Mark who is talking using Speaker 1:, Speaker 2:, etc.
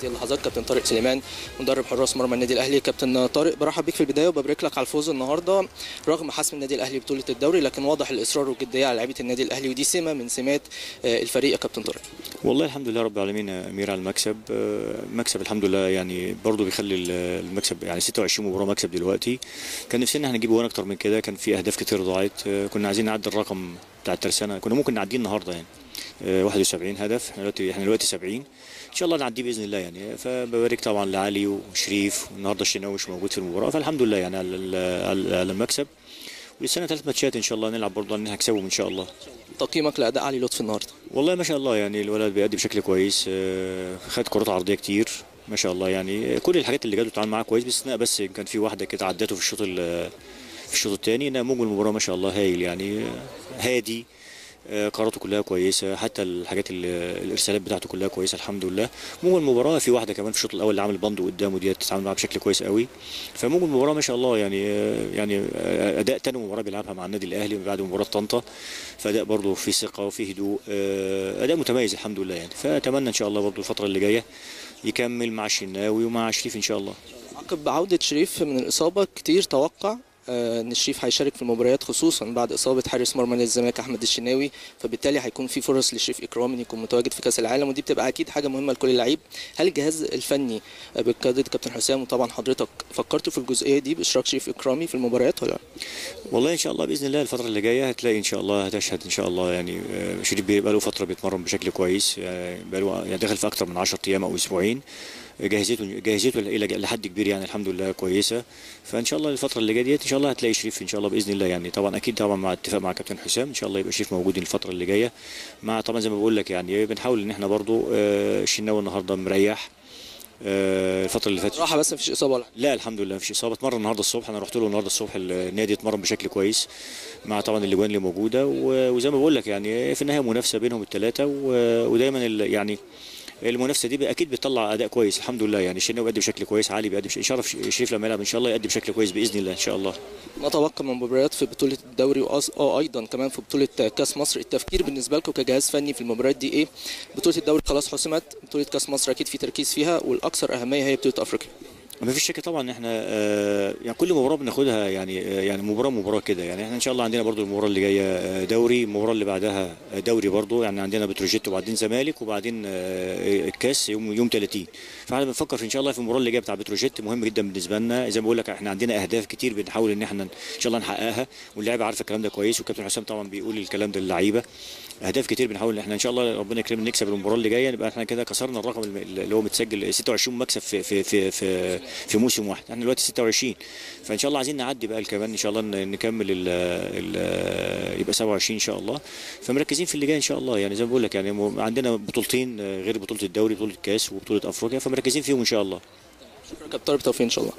Speaker 1: هذه اللحظات كابتن طارق سليمان مدرب حراس مرمى النادي الأهلي. كابتن طارق برحب بيك في البداية وببارك لك على الفوز النهارده رغم حسم النادي الأهلي بطولة الدوري لكن واضح الإصرار والجدية على لعيبة النادي الأهلي ودي سمة من سمات آه، الفريق يا كابتن طارق.
Speaker 2: والله الحمد لله رب العالمين يا أمير على المكسب آه، مكسب الحمد لله يعني برضه بيخلي ال- المكسب يعني 26 مباراة مكسب دلوقتي. كان نفسنا إحنا جوان أكتر من كده كان في أهداف كتير ضاعت آه، كنا عايزين نعدي الرقم بتاع الترسانة كنا ممكن نعديه النهارده يعني. 71 هدف. إحنا دلوقتي إحنا دلوقتي 70 إن شاء الله نعديه بإذن الله يعني. فببارك طبعا لعلي وشريف. والنهاردة الشناوي مش موجود في المباراة. فالحمد لله يعني على ال- على على المكسب. ولسه ثلاث ماتشات إن شاء الله نلعب برضه هنكسبهم إن شاء الله.
Speaker 1: تقييمك لأداء علي لطفي النهارده؟
Speaker 2: والله ما شاء الله يعني الولد بيأدي بشكل كويس. آه، خد كرات عرضية كتير. ما شاء الله يعني. كل الحاجات اللي جات له اتعامل معاها كويس باستثناء بس كان في واحدة كده عدته في الشوط ال- في الشوط الثاني انما مجمل المباراة ما شاء الله هايل يعني. آه، هادي. آه، قراراته كلها كويسة حتى الحاجات ال- الإرسالات بتاعته كلها كويسة الحمد لله. مجمل المباراة في واحدة كمان في الشوط الأول اللي عامل بند قدامه ديت تتعامل معاها بشكل كويس قوي. فمجمل المباراة ما شاء الله يعني آه، يعني آه، أداء تاني مباراة بيلعبها مع النادي الأهلي بعد مباراة طنطا. فأداء برضه في ثقة وفي هدوء آه، أداء متميز الحمد لله يعني. فأتمنى إن شاء الله برضه الفترة اللي جاية يكمل مع الشناوي ومع شريف إن شاء الله.
Speaker 1: عقب عودة شريف من الإصابة كتير توقع؟ آه، إن شريف هيشارك في المباريات خصوصا بعد إصابة حارس مرمى نادي الزمالك أحمد الشناوي. فبالتالي هيكون في فرص لشريف إكرام إن يكون متواجد في كأس العالم ودي بتبقى أكيد حاجة مهمة لكل لعيب. هل الجهاز الفني آه، بقياده كابتن حسام وطبعا حضرتك فكرتوا في الجزئية دي بإشراك شريف إكرامي في المباريات ولا لأ؟
Speaker 2: والله إن شاء الله بإذن الله الفترة اللي جاية هتلاقي إن شاء الله هتشهد إن شاء الله يعني آه، شريف بقى له فترة بيتمرن بشكل كويس آه، بقى له يعني داخل في أكتر من 10 أيام أو أسبوعين. جاهزيته جاهزيته إلى لحد كبير يعني الحمد لله كويسة. فإن شاء الله الفترة اللي جاية ديت إن شاء الله هتلاقي شريف إن شاء الله بإذن الله يعني. طبعا أكيد طبعا مع اتفاق مع كابتن حسام إن شاء الله يبقى شريف موجود الفترة اللي جاية. مع طبعا زي ما بقول لك يعني بنحاول إن إحنا برضو آه، الشناوي النهارده مريح. آه، الفترة اللي فاتت
Speaker 1: راحة بس مفيش إصابة ولا.
Speaker 2: لا الحمد لله مفيش إصابة. اتمرن النهارده الصبح. أنا رحت له النهارده الصبح النادي اتمرن بشكل كويس. مع طبعا الأجوان اللي موجودة. وزي ما بقول لك يعني في النهاية منافسة بينهم الثلاثه ودايما يعني المنافسة دي أكيد بتطلع أداء كويس الحمد لله. يعني الشناوي بيأدي بشكل كويس علي بيأدي بشكل شرف شريف لما يلعب إن شاء الله يأدي بشكل كويس بإذن الله إن شاء الله.
Speaker 1: ما تبقى من مباريات في بطولة الدوري وأيضا كمان في بطولة كأس مصر التفكير بالنسبة لكم كجهاز فني في المباريات دي إيه؟ بطولة الدوري خلاص حسمت بطولة كأس مصر أكيد في تركيز فيها والأكثر أهمية هي بطولة أفريقيا.
Speaker 2: ما فيش شك طبعا إن إحنا آه، يعني كل مباراة بناخدها يعني آه، يعني مباراة مباراة كده. يعني إحنا إن شاء الله عندنا برضو المباراة اللي جاية آه، دوري المباراة اللي بعدها دوري برضو. يعني عندنا بتروجيت وبعدين زمالك وبعدين الكاس يوم يوم 30 فإحنا بنفكر إن شاء الله في المباراة اللي جاية بتاع بتروجيت مهم جدا بالنسبة لنا. زي ما بقول لك إحنا عندنا أهداف كتير بنحاول إن إحنا إن شاء الله نحققها. واللاعيبه عارفة الكلام ده كويس والكابتن حسام طبعا بيقول الكلام ده للعيبة. أهداف كتير بنحاول إن إحنا إن شاء الله ربنا يكرمنا نكسب المباراة اللي جاية. نبقى إحنا كده كسرنا الرقم اللي هو متسجل 26 مكسب في في في في, في موسم واحد. إحنا دلوقتي 26 فإن شاء الله عايزين نعدي بقى كمان إن شاء الله نكمل ال ال يبقى 27 إن شاء الله. فمركزين في اللي جاي إن شاء الله. يعني زي ما بقول لك يعني عندنا بطولتين آه، غير بطولة الدوري بطولة الكاس وبطولة أفريقيا فمركزين فيهم إن شاء الله.
Speaker 1: شكرا كابتن بالتوفيق إن شاء الله؟